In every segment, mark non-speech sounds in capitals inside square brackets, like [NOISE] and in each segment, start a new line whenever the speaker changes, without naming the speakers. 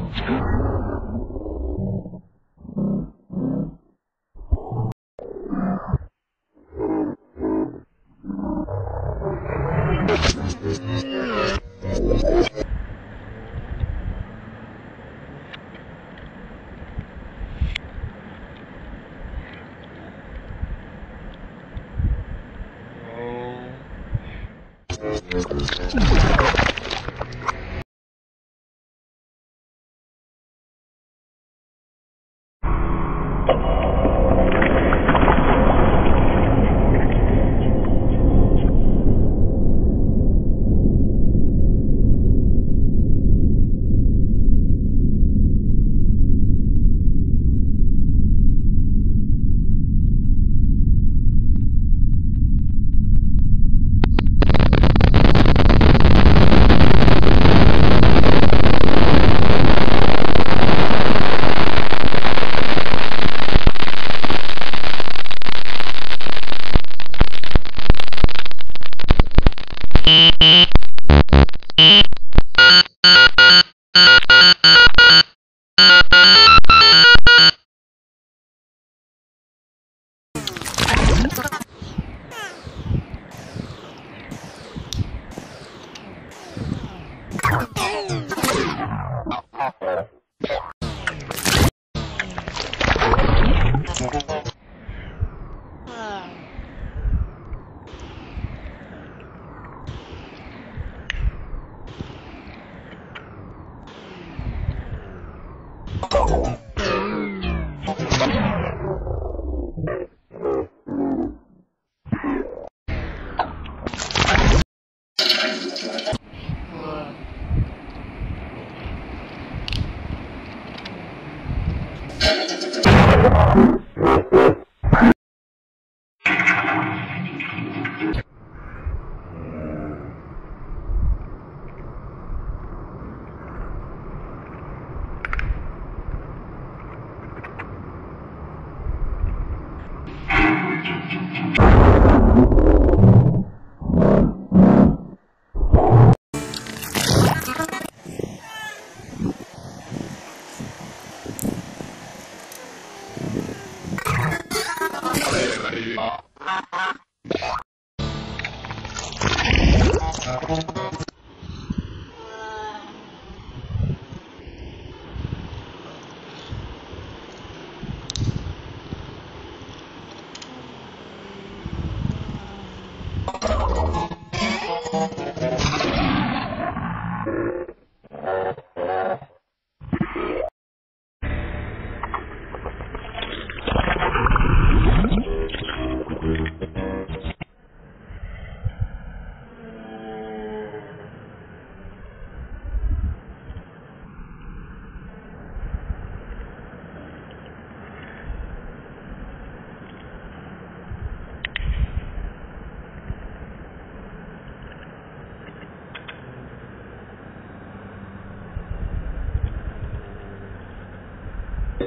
Oh. Wow. Yeah. Thank [LAUGHS] you.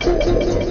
Thank you.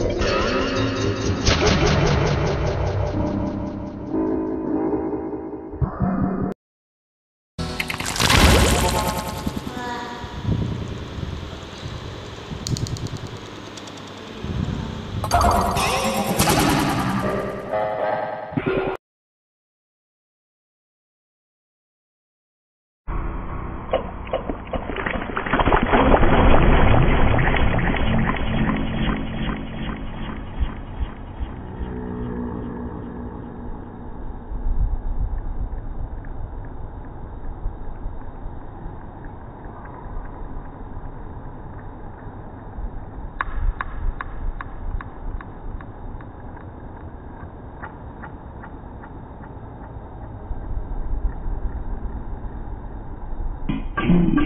Thank you.